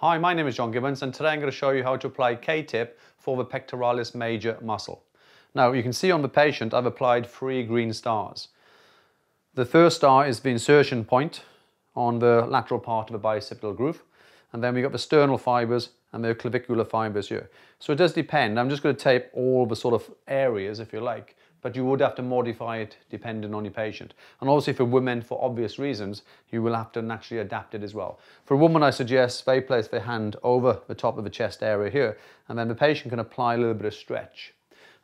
Hi, my name is John Gibbons and today I'm going to show you how to apply K-tape for the pectoralis major muscle. Now you can see on the patient I've applied three green stars. The first star is the insertion point on the lateral part of the bicipital groove and then we've got the sternal fibres and the clavicular fibres here. So it does depend, I'm just going to tape all the sort of areas if you like but you would have to modify it depending on your patient. And obviously for women, for obvious reasons, you will have to naturally adapt it as well. For a woman, I suggest they place their hand over the top of the chest area here, and then the patient can apply a little bit of stretch.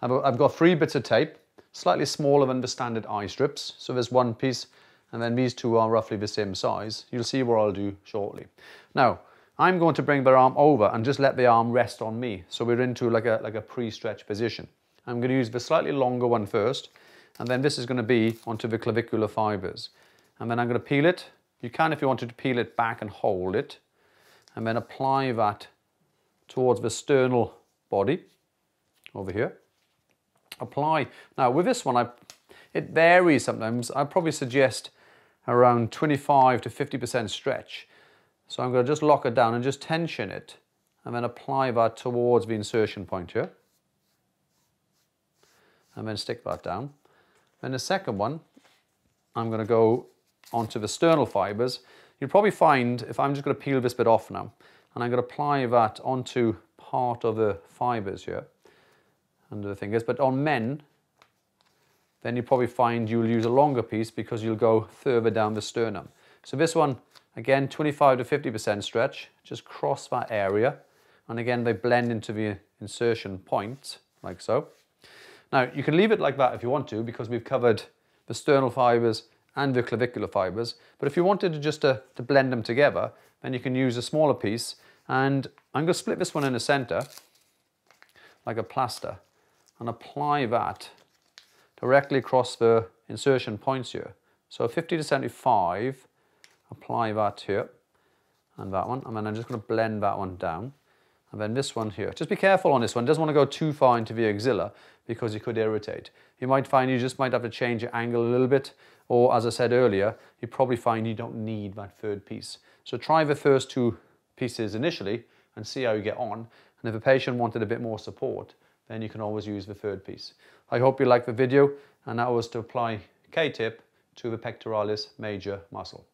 I've got three bits of tape, slightly smaller than the standard I strips. So there's one piece, and then these two are roughly the same size. You'll see what I'll do shortly. Now, I'm going to bring the arm over and just let the arm rest on me. So we're into like a, like a pre-stretch position. I'm going to use the slightly longer one first, and then this is going to be onto the clavicular fibers. And then I'm going to peel it. You can, if you wanted to peel it back and hold it, and then apply that towards the sternal body over here. Apply. Now with this one, I, it varies sometimes. I'd probably suggest around 25 to 50% stretch. So I'm going to just lock it down and just tension it and then apply that towards the insertion point here and then stick that down. Then the second one, I'm going to go onto the sternal fibers. You'll probably find, if I'm just going to peel this bit off now, and I'm going to apply that onto part of the fibers here, under the fingers. But on men, then you probably find you'll use a longer piece because you'll go further down the sternum. So this one, again, 25 to 50% stretch, just cross that area. And again, they blend into the insertion point, like so. Now, you can leave it like that if you want to, because we've covered the sternal fibers and the clavicular fibers. But if you wanted to just to, to blend them together, then you can use a smaller piece. And I'm going to split this one in the center, like a plaster, and apply that directly across the insertion points here. So 50 to 75, apply that here, and that one. And then I'm just going to blend that one down. And then this one here. Just be careful on this one. Doesn't want to go too far into the axilla because it could irritate. You might find you just might have to change your angle a little bit. Or as I said earlier, you probably find you don't need that third piece. So try the first two pieces initially and see how you get on. And if a patient wanted a bit more support, then you can always use the third piece. I hope you liked the video and that was to apply K-tape to the pectoralis major muscle.